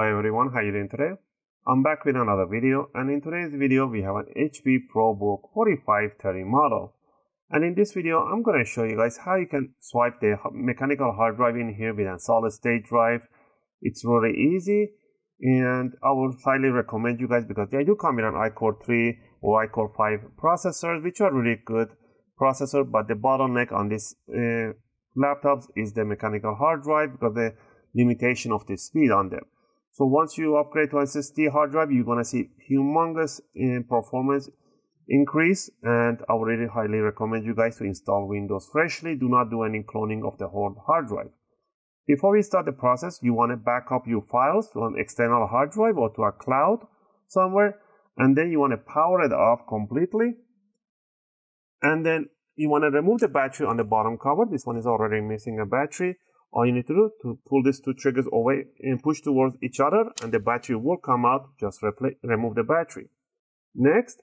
Hello everyone, how you doing today? I'm back with another video and in today's video we have an HP ProBook 4530 model. And in this video I'm going to show you guys how you can swipe the mechanical hard drive in here with a solid state drive. It's really easy and I would highly recommend you guys because they do come with an iCore 3 or iCore 5 processors which are really good processor but the bottleneck on these uh, laptops is the mechanical hard drive because the limitation of the speed on them. So once you upgrade to SSD hard drive, you're gonna see humongous uh, performance increase and I would really highly recommend you guys to install Windows freshly. Do not do any cloning of the whole hard drive. Before we start the process, you want to back up your files to an external hard drive or to a cloud somewhere and then you want to power it off completely and then you want to remove the battery on the bottom cover. This one is already missing a battery. All you need to do to pull these two triggers away and push towards each other and the battery will come out. Just remove the battery. Next,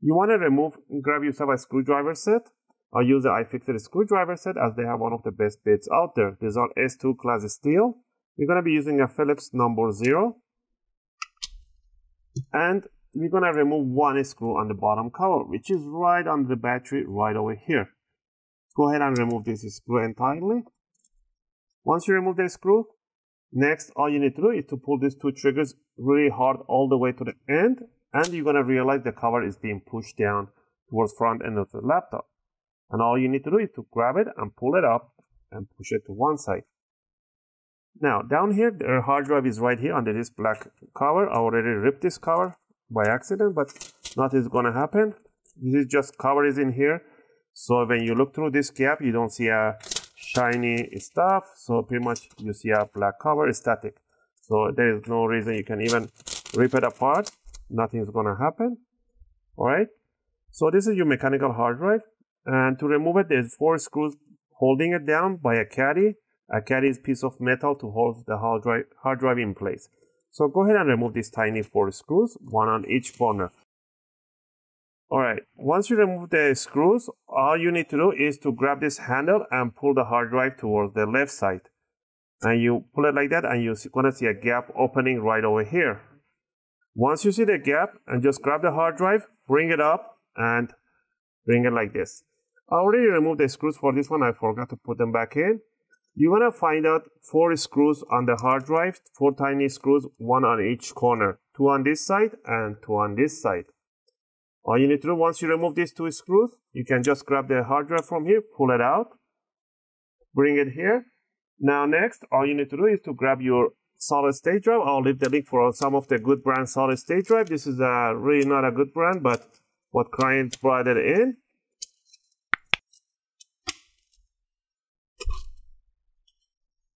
you want to remove, grab yourself a screwdriver set. I use the iFixit screwdriver set as they have one of the best bits out there. These are S2 class steel. We're going to be using a Phillips number zero. And we're going to remove one screw on the bottom cover, which is right under the battery right over here. Go ahead and remove this screw entirely. Once you remove the screw, next all you need to do is to pull these two triggers really hard all the way to the end, and you're going to realize the cover is being pushed down towards front end of the laptop. And all you need to do is to grab it and pull it up and push it to one side. Now, down here, the hard drive is right here under this black cover. I already ripped this cover by accident, but nothing is going to happen. This is just cover is in here. So when you look through this gap, you don't see a shiny stuff. So pretty much you see a black cover static. So there is no reason you can even rip it apart. Nothing is going to happen. All right. So this is your mechanical hard drive. And to remove it, there's four screws holding it down by a caddy. A caddy is piece of metal to hold the hard drive, hard drive in place. So go ahead and remove these tiny four screws, one on each corner. Alright, once you remove the screws, all you need to do is to grab this handle and pull the hard drive towards the left side. And you pull it like that and you're gonna see a gap opening right over here. Once you see the gap and just grab the hard drive, bring it up and bring it like this. I already removed the screws for this one, I forgot to put them back in. You want to find out four screws on the hard drive, four tiny screws, one on each corner, two on this side and two on this side. All you need to do once you remove these two screws, you can just grab the hard drive from here, pull it out, bring it here. Now next, all you need to do is to grab your solid state drive. I'll leave the link for some of the good brand solid state drive. This is a really not a good brand, but what client brought it in.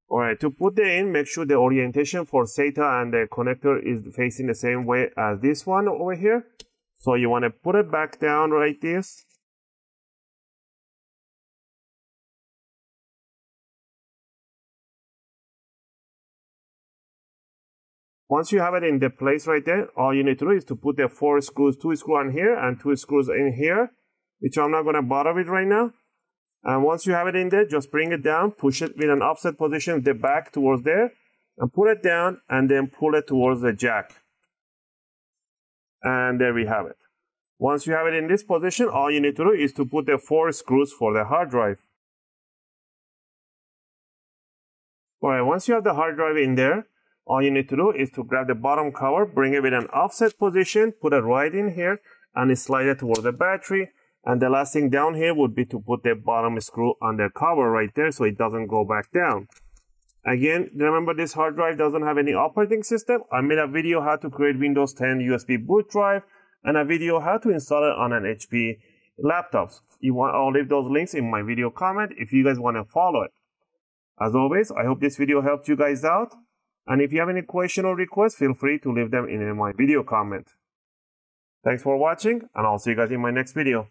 Alright, to put the in, make sure the orientation for SATA and the connector is facing the same way as this one over here. So you want to put it back down like this. Once you have it in the place right there, all you need to do is to put the four screws, two screws on here and two screws in here, which I'm not going to bother with right now. And once you have it in there, just bring it down, push it with an offset position, the back towards there, and pull it down, and then pull it towards the jack. And there we have it. Once you have it in this position, all you need to do is to put the four screws for the hard drive. Alright, once you have the hard drive in there, all you need to do is to grab the bottom cover, bring it with an offset position, put it right in here, and slide it toward the battery, and the last thing down here would be to put the bottom screw on the cover right there so it doesn't go back down. Again, remember this hard drive doesn't have any operating system. I made a video how to create Windows 10 USB boot drive and a video how to install it on an HP laptops. You want, I'll leave those links in my video comment if you guys want to follow it. As always, I hope this video helped you guys out. And if you have any question or request, feel free to leave them in my video comment. Thanks for watching and I'll see you guys in my next video.